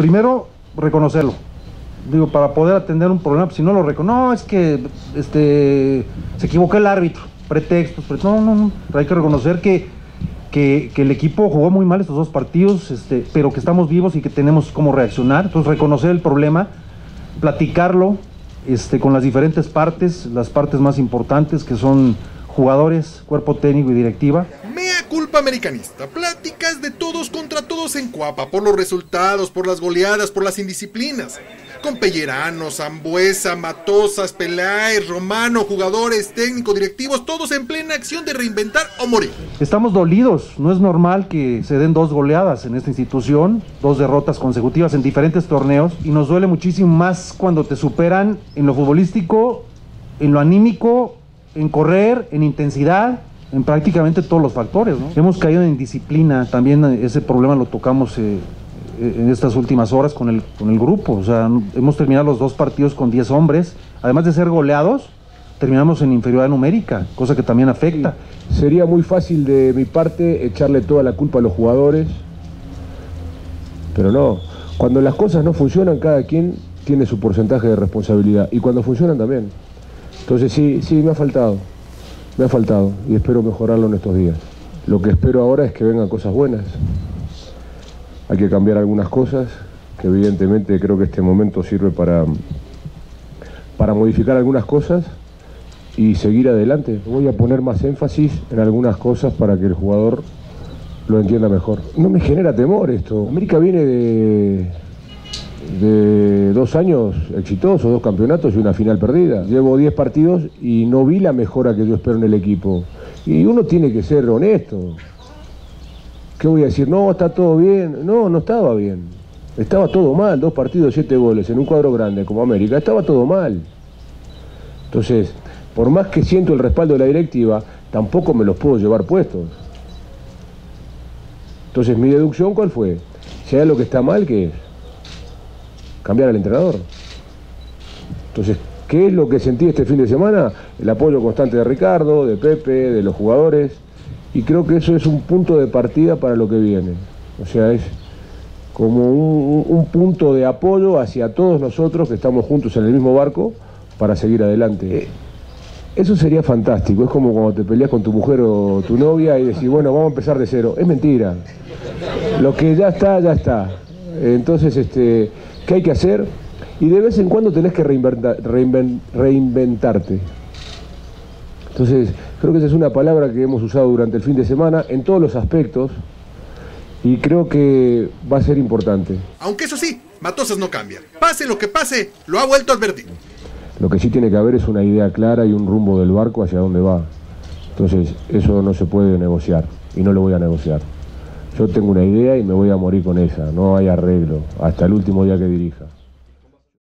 primero, reconocerlo. Digo, para poder atender un problema, pues, si no lo reconoce, no, es que este, se equivocó el árbitro, pretextos, pre- no, no, no, hay que reconocer que, que, que el equipo jugó muy mal estos dos partidos, este, pero que estamos vivos y que tenemos cómo reaccionar. Entonces, reconocer el problema, platicarlo este, con las diferentes partes, las partes más importantes que son jugadores, cuerpo técnico y directiva. Culpa americanista. Pláticas de todos contra todos en Cuapa. Por los resultados, por las goleadas, por las indisciplinas. Con Pellerano, Zambuesa, Matosas, Peláez, Romano, jugadores, técnicos, directivos, todos en plena acción de reinventar o morir. Estamos dolidos, no es normal que se den dos goleadas en esta institución, dos derrotas consecutivas en diferentes torneos y nos duele muchísimo más cuando te superan en lo futbolístico, en lo anímico, en correr, en intensidad, en prácticamente todos los factores. ¿no? Hemos caído en disciplina, también ese problema lo tocamos eh, eh, en estas últimas horas con el, con el grupo, o sea, hemos terminado los dos partidos con 10 hombres, además de ser goleados, terminamos en inferioridad numérica, cosa que también afecta. Sería muy fácil de mi parte echarle toda la culpa a los jugadores, pero no. Cuando las cosas no funcionan, cada quien tiene su porcentaje de responsabilidad. Y cuando funcionan también. Entonces sí, sí, me ha faltado. Me ha faltado. Y espero mejorarlo en estos días. Lo que espero ahora es que vengan cosas buenas. Hay que cambiar algunas cosas, que evidentemente creo que este momento sirve para, para modificar algunas cosas y seguir adelante. Voy a poner más énfasis en algunas cosas para que el jugador lo entienda mejor. No me genera temor esto. América viene de, de dos años exitosos, dos campeonatos y una final perdida. Llevo 10 partidos y no vi la mejora que yo espero en el equipo. Y uno tiene que ser honesto. ¿Qué voy a decir? No, está todo bien. No, no estaba bien. Estaba todo mal. Dos partidos, siete goles en un cuadro grande como América. Estaba todo mal. Entonces, por más que siento el respaldo de la directiva, tampoco me los puedo llevar puestos. Entonces, mi deducción, ¿cuál fue? Hay algo que está mal, ¿qué es? Cambiar al entrenador. Entonces, ¿qué es lo que sentí este fin de semana? El apoyo constante de Ricardo, de Pepe, de los jugadores. Y creo que eso es un punto de partida para lo que viene. O sea, es como un, un punto de apoyo hacia todos nosotros que estamos juntos en el mismo barco para seguir adelante. Eso sería fantástico, es como cuando te peleas con tu mujer o tu novia y decís, bueno, vamos a empezar de cero. Es mentira. Lo que ya está, ya está. Entonces, este, ¿qué hay que hacer? Y de vez en cuando tenés que reinventa- reinven- reinventarte. Entonces, creo que esa es una palabra que hemos usado durante el fin de semana en todos los aspectos y creo que va a ser importante. Aunque eso sí, Matosas no cambia. Pase lo que pase, lo ha vuelto a advertir. Lo que sí tiene que haber es una idea clara y un rumbo del barco hacia dónde va. Entonces, eso no se puede negociar y no lo voy a negociar. Yo tengo una idea y me voy a morir con esa, no hay arreglo, hasta el último día que dirija.